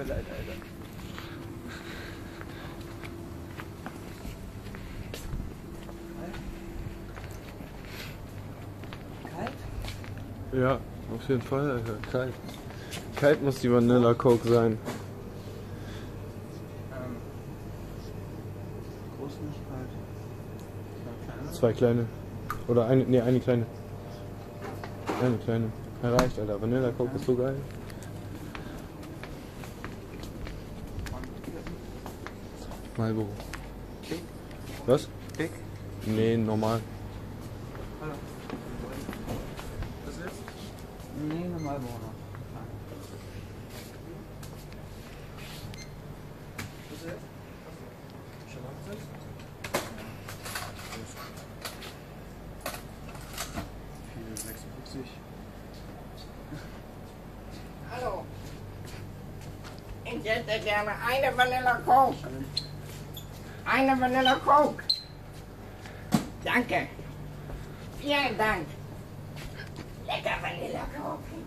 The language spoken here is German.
mir leid, Alter. Ja, auf jeden Fall, Alter. Kalt. Kalt muss die Vanilla Coke sein. Ähm. Groß nicht kalt. Zwei kleine. Oder eine, nee, eine kleine. Eine kleine. Erreicht, Alter. Vanilla Coke ist so geil. Marlboro. Kick? Was? Kick? Nee, normal. Hallo. Was jetzt? Nee, normal noch. 56. Hallo. Ich hätte gerne eine Vanilla Coke. Eine Vanilla Coke. Danke. Vielen Dank. Lecker Vanilla Coke.